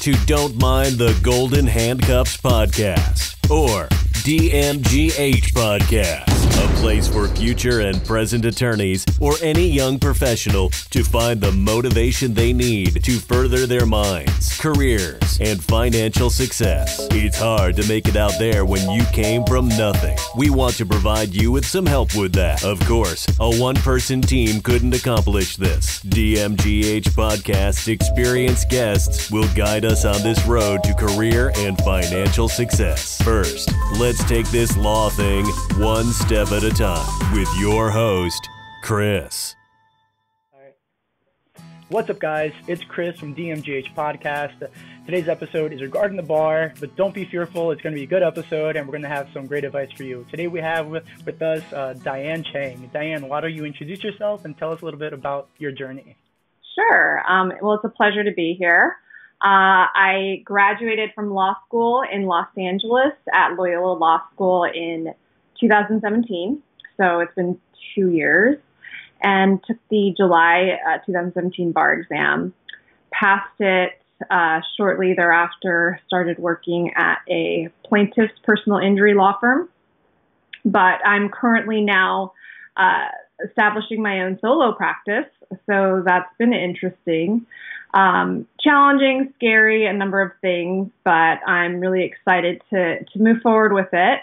to Don't Mind the Golden Handcuffs podcast or DMGH podcast, a place for future and present attorneys or any young professional to find the motivation they need to further their minds, careers, and financial success. It's hard to make it out there when you came from nothing. We want to provide you with some help with that. Of course, a one person team couldn't accomplish this. DMGH podcast experienced guests will guide us on this road to career and financial success. First, let's take this law thing one step at a time with your host, Chris. What's up, guys? It's Chris from DMGH Podcast. Today's episode is regarding the bar, but don't be fearful. It's going to be a good episode, and we're going to have some great advice for you. Today, we have with, with us uh, Diane Chang. Diane, why don't you introduce yourself and tell us a little bit about your journey? Sure. Um, well, it's a pleasure to be here. Uh, I graduated from law school in Los Angeles at Loyola Law School in 2017. So it's been two years and took the July uh, 2017 bar exam. Passed it uh, shortly thereafter, started working at a plaintiff's personal injury law firm. But I'm currently now uh, establishing my own solo practice. So that's been interesting um, challenging, scary, a number of things, but I'm really excited to to move forward with it.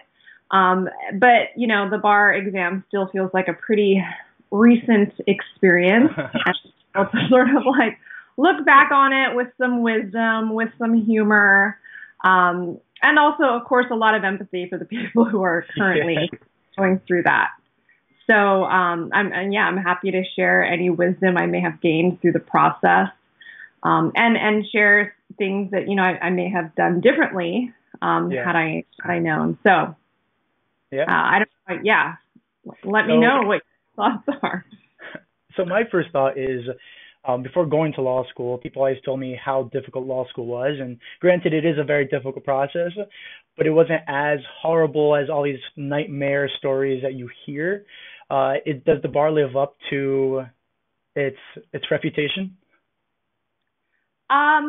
Um, but you know, the bar exam still feels like a pretty recent experience. sort of like look back on it with some wisdom, with some humor, um, and also, of course, a lot of empathy for the people who are currently yeah. going through that. So, um, I'm, and yeah, I'm happy to share any wisdom I may have gained through the process um, and and share things that you know I, I may have done differently um, yeah. had I had I known. So yeah, uh, I don't. Yeah, let so, me know what your thoughts are. So my first thought is. Um, before going to law school, people always told me how difficult law school was, and granted, it is a very difficult process, but it wasn't as horrible as all these nightmare stories that you hear. Uh, it, does the bar live up to its its reputation? Um,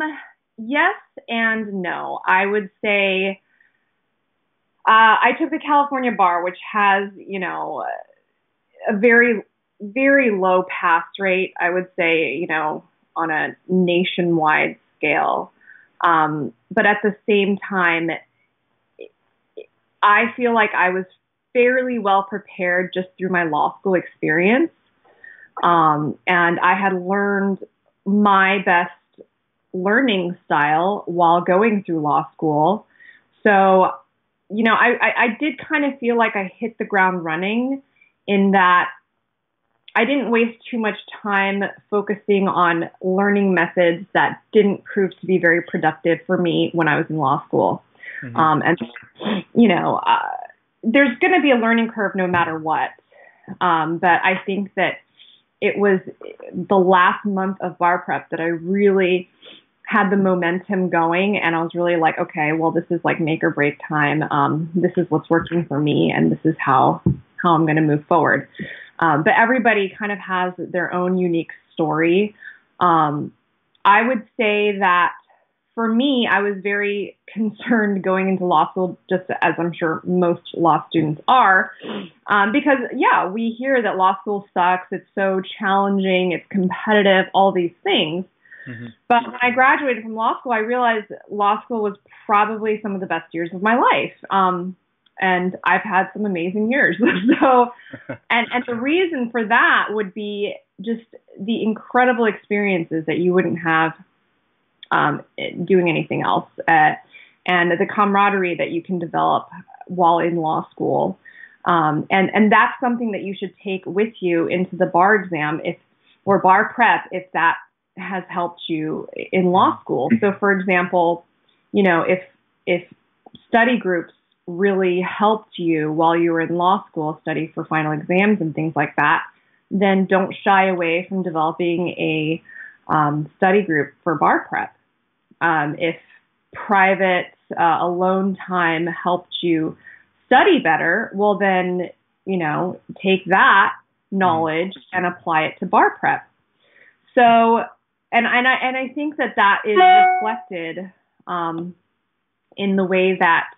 yes and no. I would say uh, I took the California bar, which has, you know, a very, very low pass rate. I would say, you know, on a nationwide scale. Um, but at the same time, I feel like I was fairly well prepared just through my law school experience. Um, and I had learned my best learning style while going through law school. So, you know, I, I, I did kind of feel like I hit the ground running in that I didn't waste too much time focusing on learning methods that didn't prove to be very productive for me when I was in law school. Mm-hmm. Um, and, you know, uh, there's going to be a learning curve no matter what. Um, but I think that it was the last month of bar prep that I really had the momentum going and I was really like, okay, well, this is like make or break time. Um, this is what's working for me and this is how, how I'm going to move forward. Um, but everybody kind of has their own unique story. Um, I would say that for me, I was very concerned going into law school, just as I'm sure most law students are, um, because yeah, we hear that law school sucks. It's so challenging. It's competitive. All these things. Mm-hmm. But when I graduated from law school, I realized law school was probably some of the best years of my life. Um, and I've had some amazing years. so, and and the reason for that would be just the incredible experiences that you wouldn't have um, doing anything else, uh, and the camaraderie that you can develop while in law school. Um, and and that's something that you should take with you into the bar exam if or bar prep if that has helped you in law school. So, for example, you know, if if study groups really helped you while you were in law school, study for final exams and things like that, then don't shy away from developing a um, study group for bar prep. Um, if private uh, alone time helped you study better, well, then you know, take that knowledge and apply it to bar prep. So and and I and I think that that is reflected um, in the way that,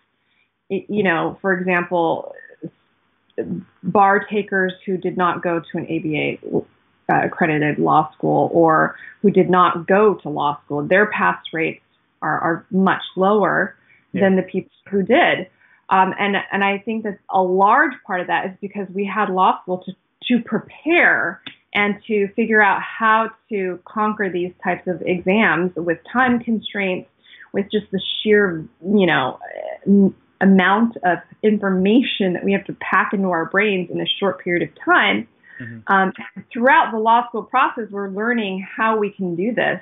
you know, for example, bar takers who did not go to an ABA uh, accredited law school or who did not go to law school, their pass rates are, are much lower yeah. than the people who did. Um, and and I think that a large part of that is because we had law school to to prepare and to figure out how to conquer these types of exams with time constraints, with just the sheer you know amount of information that we have to pack into our brains in a short period of time. Mm-hmm. Um, throughout the law school process, we're learning how we can do this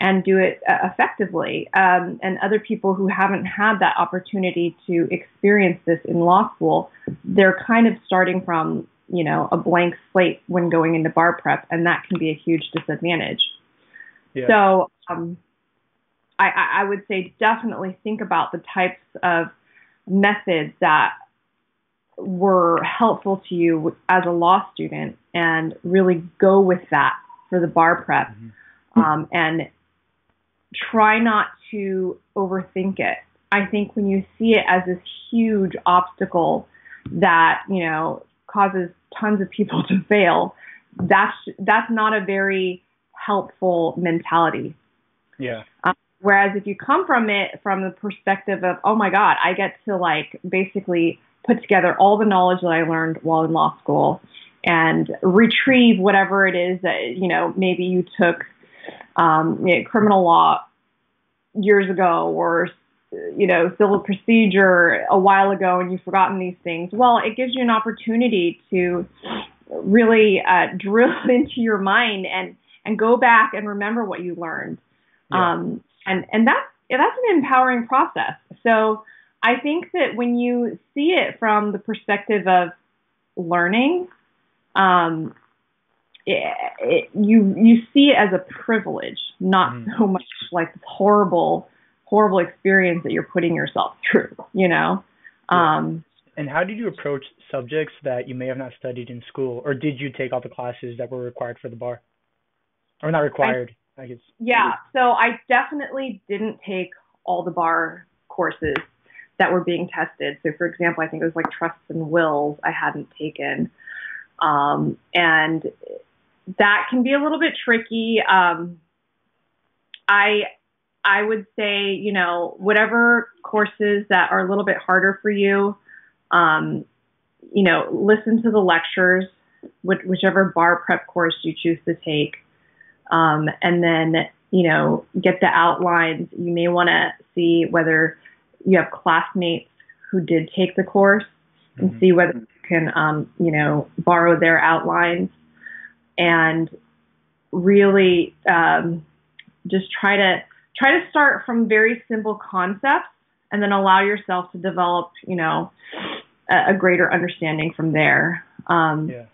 and do it uh, effectively. Um, and other people who haven't had that opportunity to experience this in law school, they're kind of starting from you know a blank slate when going into bar prep, and that can be a huge disadvantage. Yeah. So um, I, I would say definitely think about the types of methods that were helpful to you as a law student and really go with that for the bar prep mm-hmm. um, and try not to overthink it. I think when you see it as this huge obstacle that, you know, causes tons of people to fail, that's that's not a very helpful mentality. Yeah. Um, Whereas if you come from it from the perspective of, oh my God, I get to like basically put together all the knowledge that I learned while in law school and retrieve whatever it is that, you know, maybe you took um, you know, criminal law years ago or, you know, civil procedure a while ago and you've forgotten these things. Well, it gives you an opportunity to really uh, drill into your mind and, and go back and remember what you learned. Yeah. Um, and and that's that's an empowering process. So I think that when you see it from the perspective of learning, um, it, it, you you see it as a privilege, not mm. so much like this horrible horrible experience that you're putting yourself through. You know. Um, and how did you approach subjects that you may have not studied in school, or did you take all the classes that were required for the bar, or not required? I guess. Yeah, so I definitely didn't take all the bar courses that were being tested. So, for example, I think it was like trusts and wills I hadn't taken, um, and that can be a little bit tricky. Um, I I would say, you know, whatever courses that are a little bit harder for you, um, you know, listen to the lectures, whichever bar prep course you choose to take um, and then you know get the outlines. You may want to see whether you have classmates who did take the course and mm-hmm. see whether you can um, you know borrow their outlines and really um, just try to try to start from very simple concepts and then allow yourself to develop you know a, a greater understanding from there. Um, yeah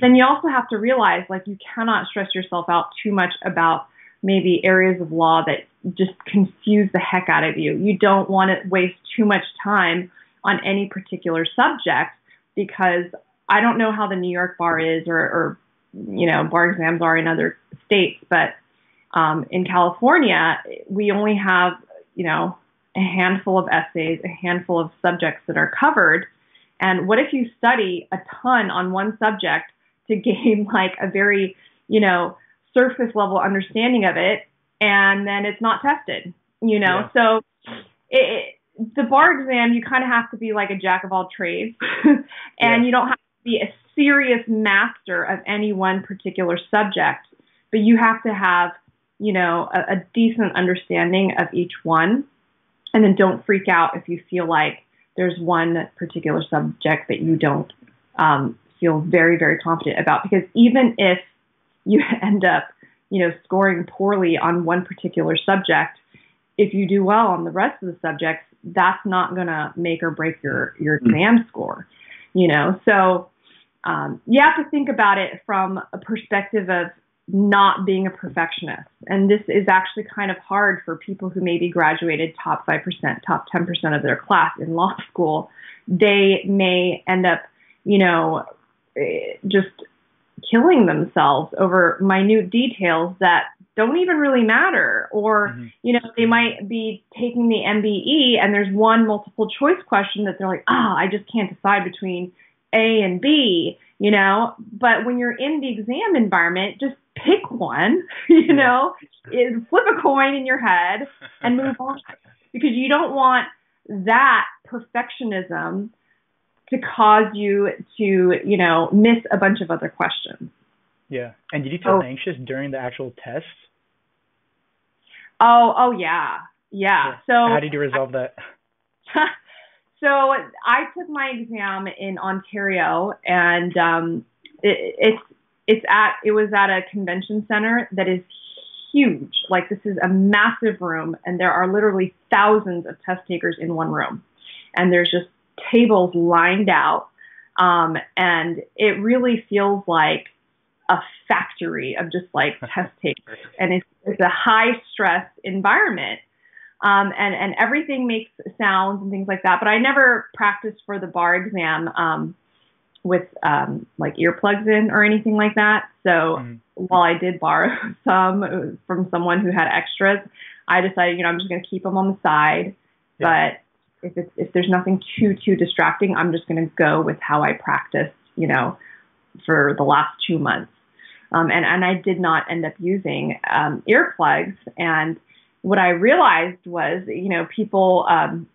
then you also have to realize like you cannot stress yourself out too much about maybe areas of law that just confuse the heck out of you. You don't want to waste too much time on any particular subject because I don't know how the New York bar is or, or you know, bar exams are in other states, but um, in California, we only have, you know, a handful of essays, a handful of subjects that are covered. And what if you study a ton on one subject to gain like a very, you know, surface level understanding of it, and then it's not tested, you know. Yeah. So it, the bar exam, you kind of have to be like a jack of all trades, and yeah. you don't have to be a serious master of any one particular subject, but you have to have, you know, a, a decent understanding of each one, and then don't freak out if you feel like there's one particular subject that you don't um, feel very, very confident about because even if you end up, you know, scoring poorly on one particular subject, if you do well on the rest of the subjects, that's not going to make or break your your mm. exam score, you know. So um, you have to think about it from a perspective of not being a perfectionist, and this is actually kind of hard for people who maybe graduated top five percent, top ten percent of their class in law school. They may end up, you know, just killing themselves over minute details that don't even really matter. Or, mm-hmm. you know, they might be taking the MBE and there's one multiple choice question that they're like, ah, oh, I just can't decide between A and B, you know. But when you're in the exam environment, just pick one, you know, flip a coin in your head and move on because you don't want that perfectionism to cause you to, you know, miss a bunch of other questions. Yeah. And did you feel oh. anxious during the actual test? Oh, oh yeah. Yeah. So how did you resolve that? so I took my exam in Ontario and um it, it's it's at it was at a convention center that is huge. Like this is a massive room and there are literally thousands of test takers in one room. And there's just tables lined out. Um, and it really feels like a factory of just like test takers. And it's, it's a high stress environment. Um, and, and everything makes sounds and things like that. But I never practiced for the bar exam um, with um, like earplugs in or anything like that. So mm-hmm. while I did borrow some from someone who had extras, I decided, you know, I'm just going to keep them on the side. Yeah. But if it's if there's nothing too too distracting, I'm just going to go with how I practiced, you know, for the last two months. Um, and and I did not end up using um, earplugs. And what I realized was, you know, people um,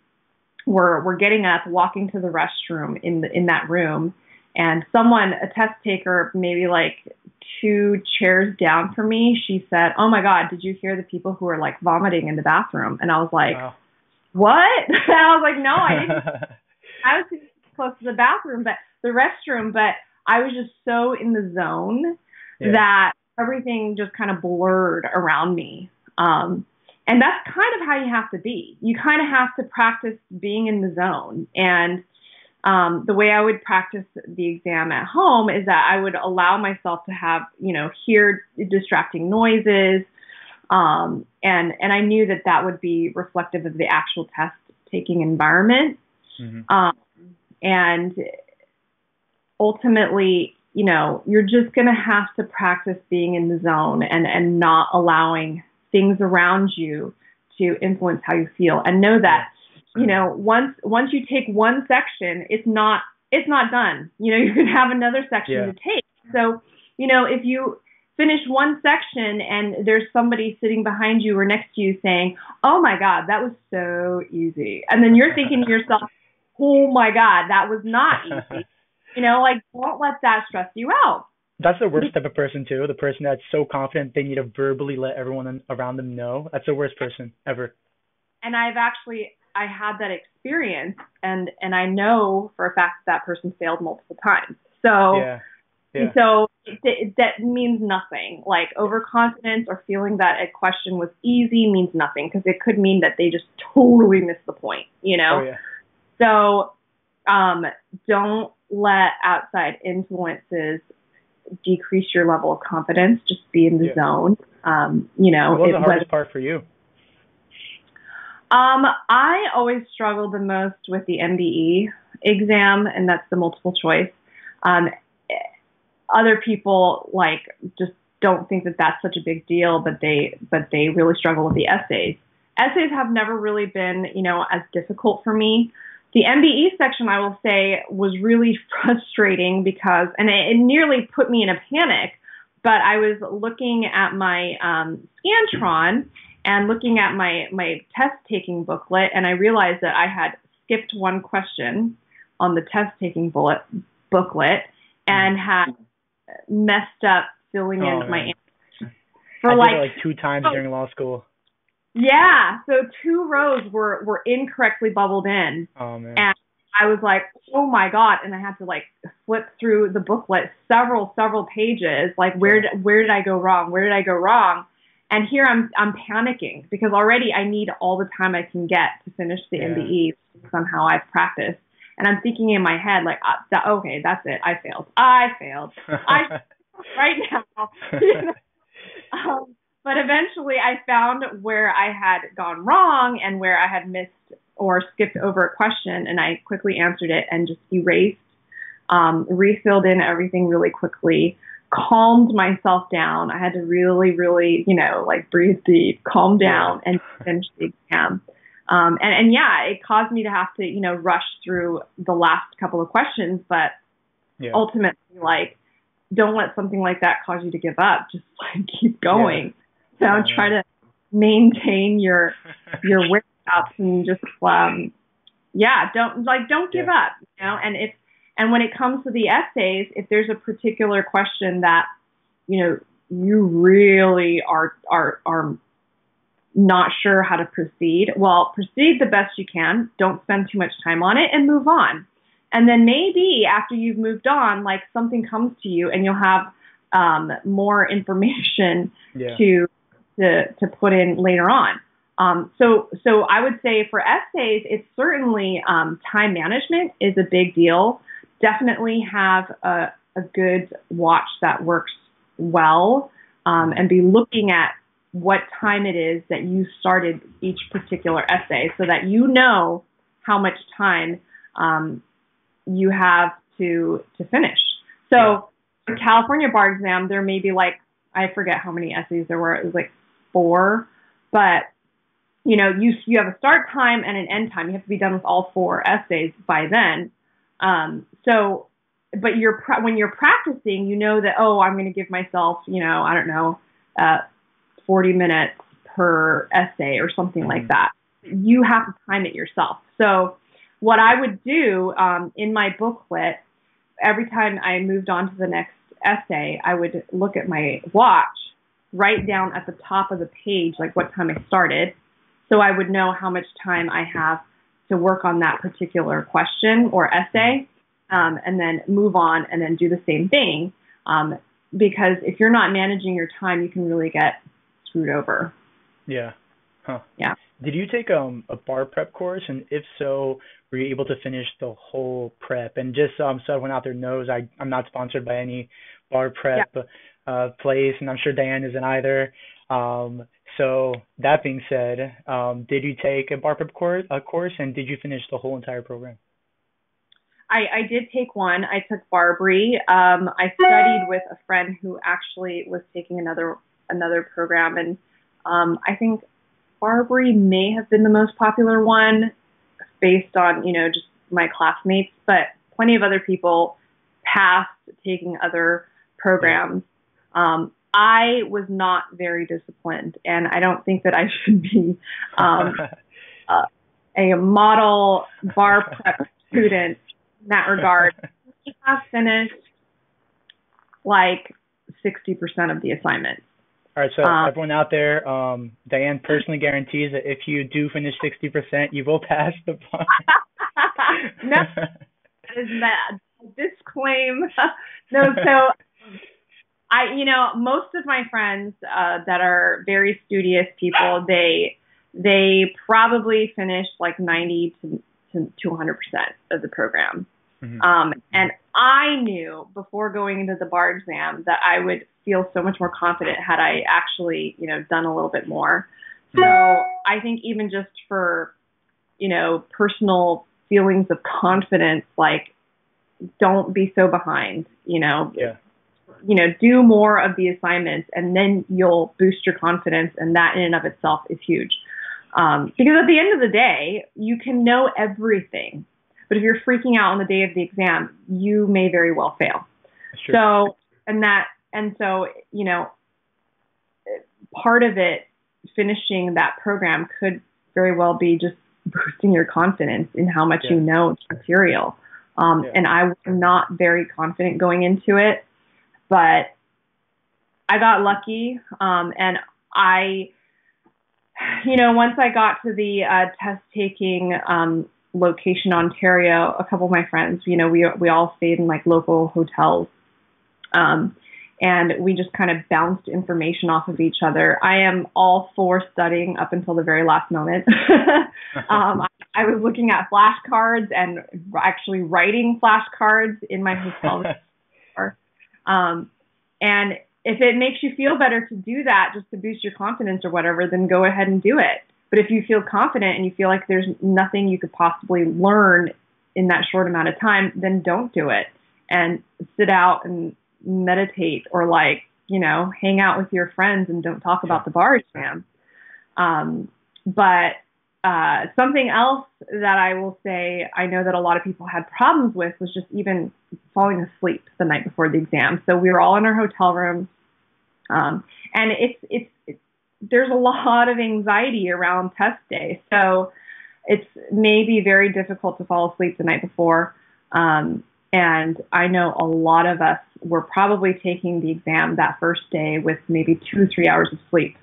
were were getting up, walking to the restroom in the, in that room, and someone, a test taker, maybe like two chairs down from me, she said, "Oh my God, did you hear the people who are like vomiting in the bathroom?" And I was like. Wow what? and I was like, no, I didn't. I was close to the bathroom, but the restroom, but I was just so in the zone yeah. that everything just kind of blurred around me. Um, and that's kind of how you have to be. You kind of have to practice being in the zone. And um, the way I would practice the exam at home is that I would allow myself to have, you know, hear distracting noises, um, and and I knew that that would be reflective of the actual test taking environment. Mm-hmm. Um, and ultimately, you know, you're just going to have to practice being in the zone and and not allowing things around you to influence how you feel, and know that you know once once you take one section, it's not it's not done. You know, you can have another section yeah. to take. So you know, if you finish one section and there's somebody sitting behind you or next to you saying, "Oh my god, that was so easy." And then you're thinking to yourself, "Oh my god, that was not easy." you know, like don't let that stress you out. That's the worst type of person too. The person that's so confident they need to verbally let everyone around them know. That's the worst person ever. And I've actually I had that experience and and I know for a fact that, that person failed multiple times. So yeah yeah. so it, that means nothing. Like overconfidence or feeling that a question was easy means nothing because it could mean that they just totally missed the point, you know? Oh, yeah. So um, don't let outside influences decrease your level of confidence. Just be in the yeah. zone. Um, you know, what was it, the hardest part for you? Um, I always struggle the most with the MBE exam, and that's the multiple choice. Um, other people like just don't think that that's such a big deal, but they but they really struggle with the essays. Essays have never really been, you know, as difficult for me. The MBE section, I will say, was really frustrating because, and it, it nearly put me in a panic. But I was looking at my um, Scantron and looking at my my test taking booklet, and I realized that I had skipped one question on the test taking bullet booklet and mm. had messed up filling oh, in man. my answers for I like, did it like two times oh, during law school. Yeah, so two rows were were incorrectly bubbled in. Oh man. And I was like, "Oh my god!" And I had to like flip through the booklet several several pages. Like, where did, where did I go wrong? Where did I go wrong? And here I'm I'm panicking because already I need all the time I can get to finish the yeah. MBE based on how I've practiced. And I'm thinking in my head, like, uh, that, okay, that's it. I failed. I failed. I right now. um, but eventually, I found where I had gone wrong and where I had missed or skipped over a question, and I quickly answered it and just erased, um, refilled in everything really quickly. Calmed myself down. I had to really, really, you know, like breathe deep, calm down, and finish the exam. Um, and, and yeah, it caused me to have to, you know, rush through the last couple of questions, but yeah. ultimately, like, don't let something like that cause you to give up. Just like keep going. Yeah. So yeah. try to maintain your your whereabouts and just um yeah, don't like don't give up, you know. And if and when it comes to the essays, if there's a particular question that you know you really are are are not sure how to proceed, well, proceed the best you can. Don't spend too much time on it and move on. And then maybe after you've moved on, like something comes to you and you'll have um, more information yeah. to to to put in later on. Um, so so I would say for essays, it's certainly um, time management is a big deal. Definitely have a, a good watch that works well, um, and be looking at what time it is that you started each particular essay, so that you know how much time um, you have to to finish. So yeah. the California bar exam, there may be like I forget how many essays there were. It was like four, but you know, you you have a start time and an end time. You have to be done with all four essays by then. Um, so, but you're when you're practicing, you know that oh, I'm going to give myself, you know, I don't know, uh, 40 minutes per essay or something mm-hmm. like that. You have to time it yourself. So, what I would do um, in my booklet, every time I moved on to the next essay, I would look at my watch, write down at the top of the page like what time I started, so I would know how much time I have to work on that particular question or essay, um, and then move on and then do the same thing. Um, because if you're not managing your time, you can really get screwed over. Yeah. Huh. Yeah. Did you take um, a bar prep course? And if so, were you able to finish the whole prep? And just um, so everyone out there knows, I, I'm not sponsored by any bar prep yeah. uh, place, and I'm sure Diane isn't either. Um, so that being said, um, did you take a bar prep course, a course, and did you finish the whole entire program? I, I did take one. I took BARBRI. Um, I studied with a friend who actually was taking another another program, and um, I think BARBRI may have been the most popular one based on, you know, just my classmates, but plenty of other people passed taking other programs. Um, I was not very disciplined, and I don't think that I should be um, uh, a model bar prep student in that regard. I have finished like 60% of the assignments. All right, so um, everyone out there, um, Diane personally guarantees that if you do finish 60%, you will pass the bar. no, that is mad. Disclaim. no, so I, you know, most of my friends uh, that are very studious people, they they probably finished like 90 to to 100 percent of the program. Mm-hmm. Um, and I knew before going into the bar exam that I would feel so much more confident had I actually, you know, done a little bit more. So I think even just for, you know, personal feelings of confidence, like don't be so behind, you know. Yeah. You know, do more of the assignments and then you'll boost your confidence and that in and of itself is huge. Um, because at the end of the day, you can know everything. But if you're freaking out on the day of the exam, you may very well fail. So, and that and so, you know, part of it, finishing that program could very well be just boosting your confidence in how much yeah. you know material. Um, yeah. And I was not very confident going into it, but I got lucky. Um, and I, you know, once I got to the uh, test taking um, location, Ontario, a couple of my friends, you know, we we all stayed in like local hotels. Um, and we just kind of bounced information off of each other. I am all for studying up until the very last moment. um, I, I, was looking at flashcards and actually writing flashcards in my hotel. Um, and if it makes you feel better to do that just to boost your confidence or whatever, then go ahead and do it. But if you feel confident and you feel like there's nothing you could possibly learn in that short amount of time, then don't do it and sit out and meditate or like, you know, hang out with your friends and don't talk about the bar exam. Um, but uh, something else that I will say I know that a lot of people had problems with was just even falling asleep the night before the exam. So we were all in our hotel rooms, um, and it's, it's it's there's a lot of anxiety around test day. So it's maybe very difficult to fall asleep the night before. Um, and I know a lot of us were probably taking the exam that first day with maybe two, or three hours of sleep.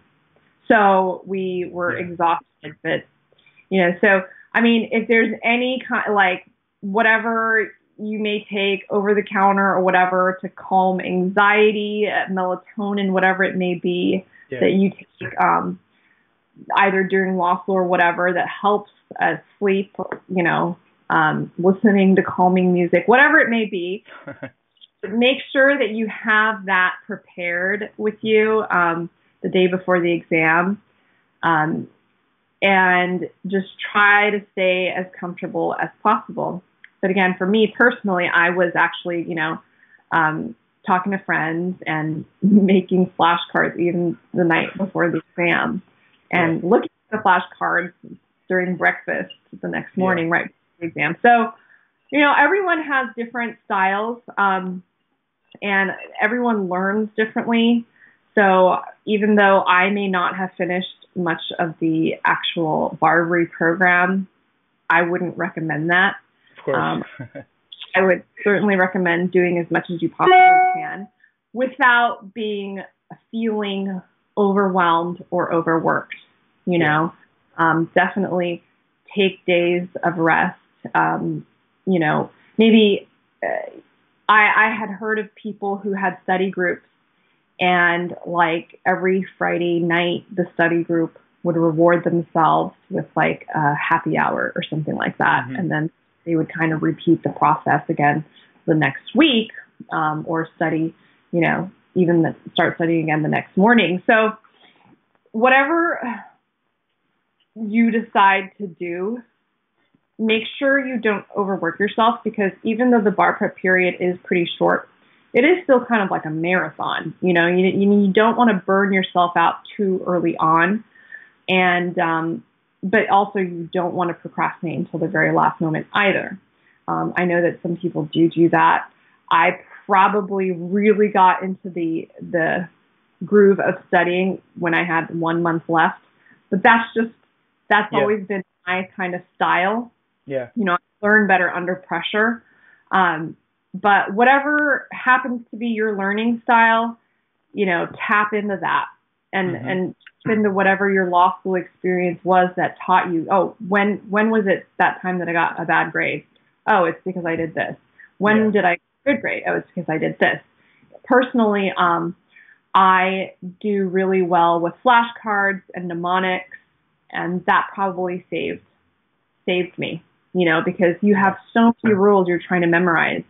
So we were yeah. exhausted, but you know, so I mean, if there's any kind like whatever you may take over the counter or whatever to calm anxiety, uh, melatonin, whatever it may be yeah. that you take um, either during law school or whatever that helps uh, sleep, you know, um, listening to calming music, whatever it may be. make sure that you have that prepared with you um, the day before the exam. Um, and just try to stay as comfortable as possible. But again, for me personally, I was actually, you know, um, talking to friends and making flashcards even the night before the exam and looking at the flashcards during breakfast the next morning, yeah. right before the exam. So, you know, everyone has different styles um, and everyone learns differently. So even though I may not have finished much of the actual BARBRI program, I wouldn't recommend that. Of course. Um, I would certainly recommend doing as much as you possibly can without being feeling overwhelmed or overworked. You know, um, definitely take days of rest. Um, you know, maybe uh, I, I had heard of people who had study groups and like every Friday night, the study group would reward themselves with like a happy hour or something like that. Mm-hmm. And then they would kind of repeat the process again the next week um, or study, you know, even the, start studying again the next morning. So, whatever you decide to do, make sure you don't overwork yourself because even though the bar prep period is pretty short, it is still kind of like a marathon. You know, you, you don't want to burn yourself out too early on. And, um, but also you don't want to procrastinate until the very last moment either. Um, I know that some people do do that. I probably really got into the, the groove of studying when I had one month left, but that's just, that's yeah. always been my kind of style. Yeah. You know, I learn better under pressure. Um, but whatever happens to be your learning style, you know, tap into that and mm-hmm. and into whatever your law school experience was that taught you. Oh, when when was it that time that I got a bad grade? Oh, it's because I did this. When yeah. did I get a good grade? Oh, it's because I did this. Personally, um, I do really well with flashcards and mnemonics, and that probably saved saved me. You know, because you have so many rules you're trying to memorize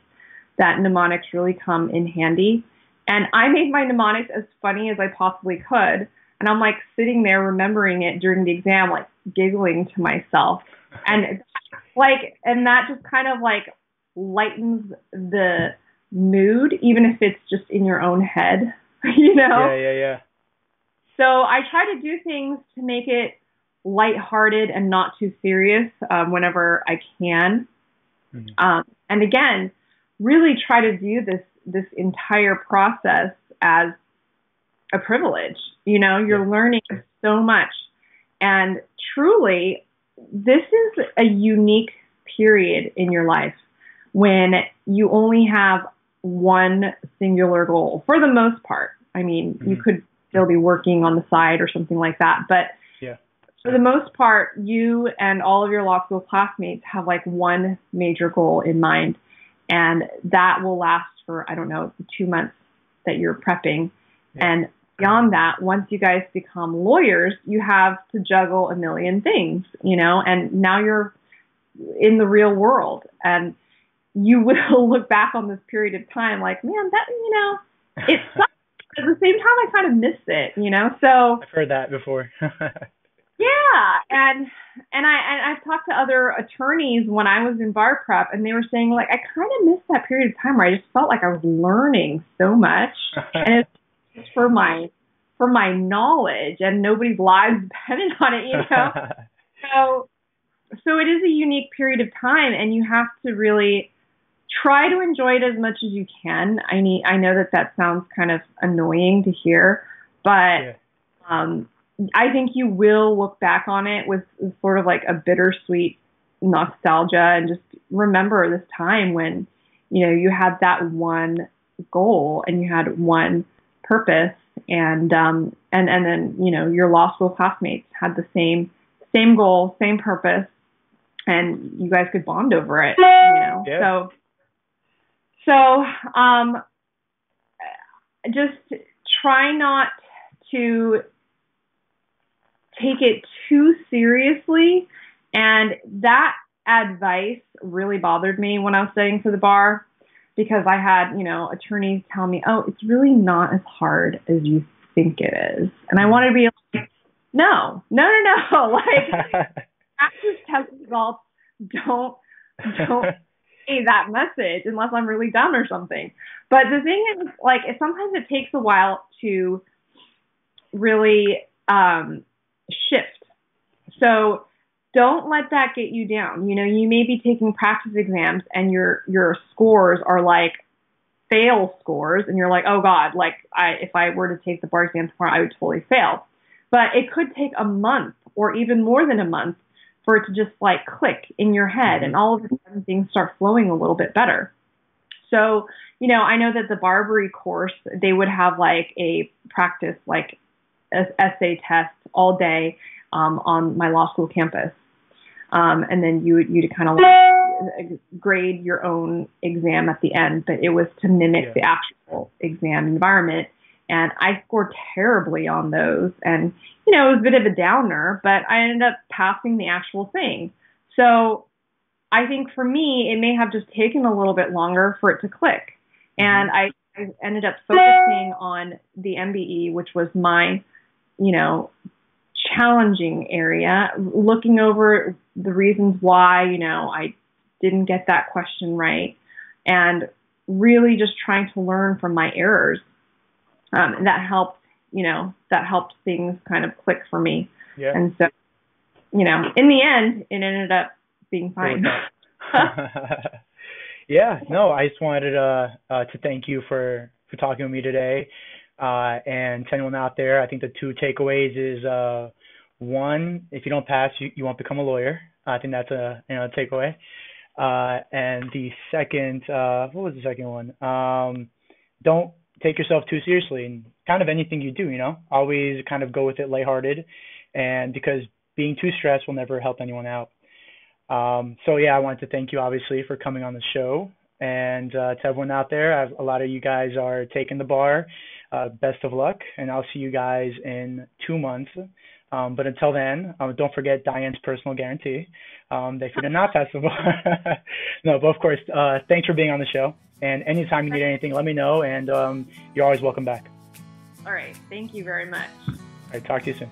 that mnemonics really come in handy. And I made my mnemonics as funny as I possibly could. And I'm like sitting there remembering it during the exam, like giggling to myself. And like, and that just kind of like lightens the mood, even if it's just in your own head, you know? Yeah, yeah, yeah. So I try to do things to make it lighthearted and not too serious um, whenever I can. Mm-hmm. Um, and again, really try to view this this entire process as a privilege. You know, you're learning so much. And truly, this is a unique period in your life when you only have one singular goal for the most part. I mean, mm-hmm. you could still be working on the side or something like that, but yeah. for the most part, you and all of your law school classmates have like one major goal in mind and that will last for I don't know two months that you're prepping, yeah. and beyond that, once you guys become lawyers, you have to juggle a million things, you know, and now you're in the real world, and you will look back on this period of time like, man, that you know, it sucks. At the same time, I kind of miss it, you know. So I've heard that before. yeah, and and I and I've talked to other attorneys when I was in bar prep, and they were saying like I kind of missed that period of time where I just felt like I was learning so much, and it's for my for my knowledge, and nobody's lives depended on it, you know. so so it is a unique period of time, and you have to really try to enjoy it as much as you can. I need I know that that sounds kind of annoying to hear, but yeah. um I think you will look back on it with sort of like a bittersweet nostalgia and just remember this time when, you know, you had that one goal and you had one purpose and um and and then, you know, your law school classmates had the same same goal, same purpose and you guys could bond over it, you know. Yeah. So so um just try not to take it too seriously. And that advice really bothered me when I was studying for the bar because I had, you know, attorneys tell me, oh, it's really not as hard as you think it is. And I wanted to be like, no, no, no, no. Like, practice test results don't, don't say that message unless I'm really dumb or something. But the thing is, like, sometimes it takes a while to really um, shift. So don't let that get you down. You know, you may be taking practice exams and your your scores are like fail scores and you're like, "Oh god, like I if I were to take the bar exam tomorrow, I would totally fail." But it could take a month or even more than a month for it to just like click in your head and all of a sudden things start flowing a little bit better. So, you know, I know that the BARBRI course, they would have like a practice like essay test all day um, on my law school campus. Um, and then you you kind of like grade your own exam at the end, but it was to mimic yeah. the actual exam environment. And I scored terribly on those, and you know it was a bit of a downer, but I ended up passing the actual thing. So I think for me, it may have just taken a little bit longer for it to click, and mm-hmm. I, I ended up focusing on the MBE, which was my you know, challenging area, looking over the reasons why, you know, I didn't get that question right, and really just trying to learn from my errors. Um, that helped, you know, that helped things kind of click for me. Yeah. And so, you know, in the end, it ended up being fine. yeah, no, I just wanted uh, uh, to thank you for for talking with me today. Uh, and to anyone out there, I think the two takeaways is uh, one, if you don't pass, you, you won't become a lawyer. I think that's a you know a takeaway. Uh, and the second, uh, what was the second one? Um, don't take yourself too seriously kind of anything you do, you know, always kind of go with it lighthearted, and because being too stressed will never help anyone out. Um, so yeah, I wanted to thank you obviously for coming on the show, and uh, to everyone out there, I've, a lot of you guys are taking the bar uh, best of luck, and I'll see you guys in two months. Um, but until then, um, don't forget Diane's personal guarantee. Um, they did not pass the bar. no, but of course, uh, thanks for being on the show. And anytime you need anything, let me know, and um, you're always welcome back. All right. Thank you very much. All right. Talk to you soon.